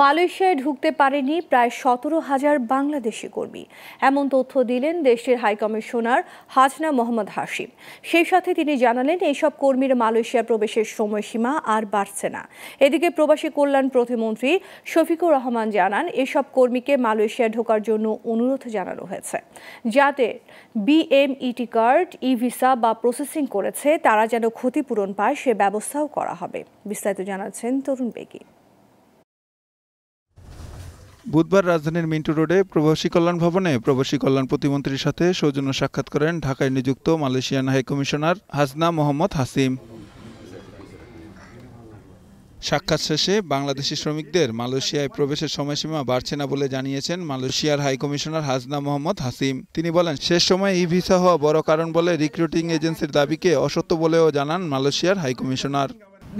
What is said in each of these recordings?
মালয়েশিয়ায় ঢুকতে পারেনি প্রায় সতেরো হাজার বাংলাদেশি কর্মী। এমন তথ্য দিলেন দেশটির হাইকমিশনার হাজনা মোহাম্মদ হাশিম। সেই সাথে তিনি জানালেন এইসব কর্মীর মালয়েশিয়া প্রবেশের সময়সীমা আর বাড়ছে না। এদিকে প্রবাসী কল্যাণ প্রতিমন্ত্রী শফিকুর রহমান জানান, এসব কর্মীকে মালয়েশিয়া ঢোকার জন্য অনুরোধ জানানো হয়েছে। যাতে বিএমইটি কার্ড ই ভিসা বা প্রসেসিং করেছে, তারা যেন ক্ষতিপূরণ পায়, সে ব্যবস্থাও করা হবে। বিস্তারিত জানাচ্ছেন তরুণ বেগী। বুধবার রাজধানীর মিন্টু রোডে প্রবাসী কল্যাণ ভবনে প্রবাসী কল্যাণ প্রতিমন্ত্রীর সাথে সৌজন্য সাক্ষাৎ করেন ঢাকায় নিযুক্ত Malaysian high commissioner Hasnah Mohammed Hashim. সাক্ষাৎ শেষে বাংলাদেশি শ্রমিকদের মালয়েশিয়ায় প্রবেশের সময়সীমা বাড়ছে না বলে জানিয়েছেন মালয়েশিয়ার হাইকমিশনার হাজনা মোহাম্মদ হাসিম। তিনি বলেন, শেষ সময় ই ভিসা হওয়া বড় কারণ বলে রিক্রুটিং এজেন্সির দাবিকে অসত্য বলেও জানান মালয়েশিয়ার high commissioner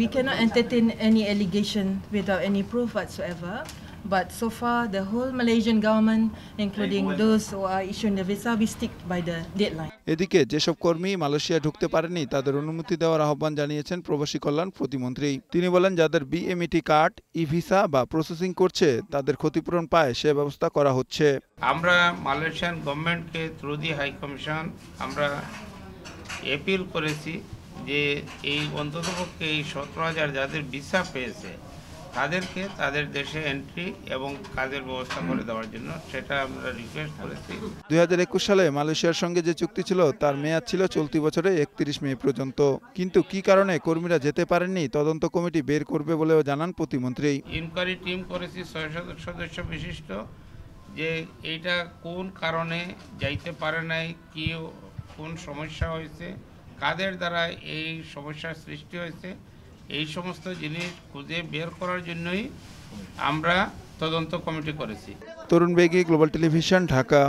We cannot entertain any allegation without any proof whatsoever. But so far, the whole Malaysian government, including those who are issuing the visa, we stick by the deadline. এদিকে যেসব কর্মী Malaysia ঢুকতে পারেনি তাদের অনুমতি দেওয়ার আহ্বান জানিয়েছেন প্রবাসী কল্যাণ প্রতিমন্ত্রী। তিনি বলেন যাদের বিএমইটি কার্ড ই ভিসা বা প্রসেসিং করছে তাদের ক্ষতিপূরণ পায় সে ব্যবস্থা করা হচ্ছে। আমরা মালয়েশিয়ান গভর্নমেন্টকে থ্রু দি হাই কমিশন আমরা অ্যাপিল করেছি যে এই অন্ততপক্ষে এই সতেরো হাজার যাদের ভিসা পেয়েছে তাদেরকে তাদের দেশে এন্ট্রি এবং কাজের ব্যবস্থা করে দেওয়ার জন্য সেটা আমরা রিকোয়েস্ট করেছি। দু হাজার একুশ সালে মালয়েশিয়ার সঙ্গে যে চুক্তি ছিল তার মেয়াদ ছিল চলতি বছরে একত্রিশ মে পর্যন্ত। কিন্তু কি কারণে কর্মীরা যেতে পারেননি তদন্ত কমিটি বের করবে বলেও জানান প্রতিমন্ত্রী। ইনকোয়ারি টিম করেছি ছয় সদস্য বিশিষ্ট যে এইটা কোন কারণে যাইতে পারে নাই কি কোন সমস্যা হয়েছে কাদের দ্বারা এই সমস্যার সৃষ্টি হয়েছে এই সমস্ত জিনিস খুঁজে বের করার জন্যই আমরা তদন্ত কমিটি করেছি। তরুণ বেগী গ্লোবাল টেলিভিশন ঢাকা